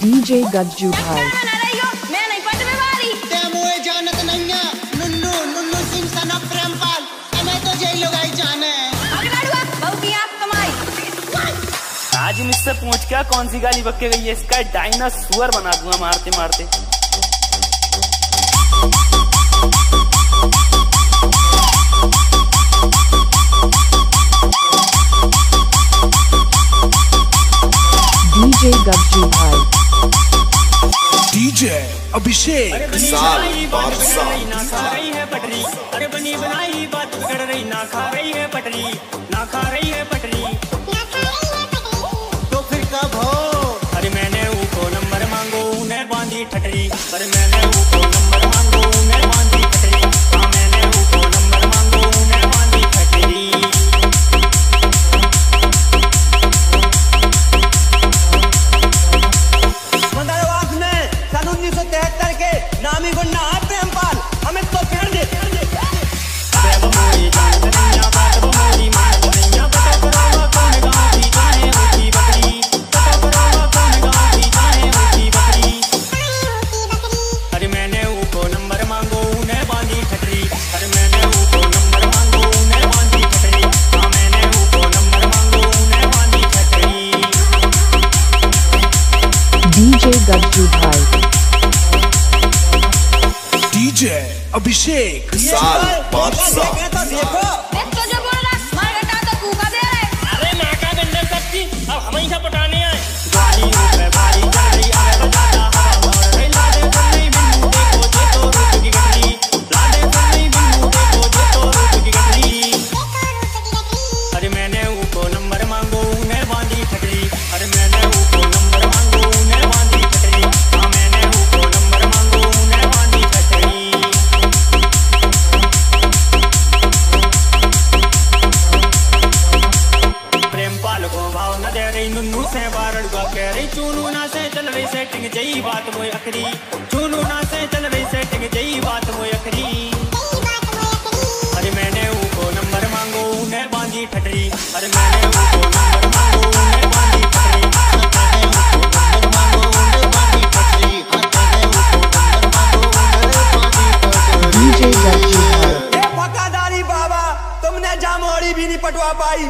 DJ Gajju Bhai. आज मुझसे पूछ क्या कौन सी गाली बक्के गई है? इसका डायनासोर बना दूँगा मारते मारते। डीजे गब्जू भाई। डीजे अभिषेक। साल बादशाह ना खा रही है पटरी। अरे बनी बनाई बात कर रही ना खा रही है पटरी। ना खा रही है पटरी। तो फिर कब हो? अरे मैंने उनको नंबर मांगो उन्हें बांधी ठटरी। पर मैंने उनको नंबर डीजे अभिषेक साल पाँच साल। तो रही नुनू से बारण का कह रही चूनू ना से चल रही सेटिंग जई बात मोई अखरी। bay.